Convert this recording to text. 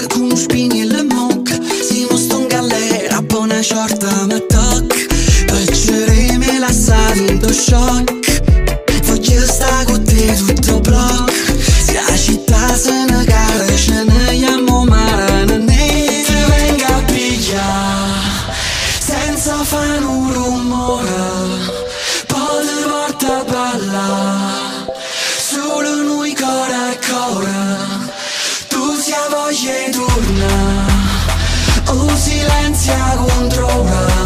sera con spini e le moc Siamo sto in galera, buona shorta ma toc Piaceremi la salito shock. Voglio stare con te tutto blocco Se la città se ne cara ce ne chiamo mare ne ti venga a pigliare. Senza fare un rumore Poi porta a ballare Solo noi cuore a Tu sia voglia di tornare O silenzio contro ora